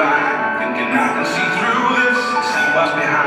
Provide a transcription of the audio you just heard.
blind, thinking I can see through this, see what's behind.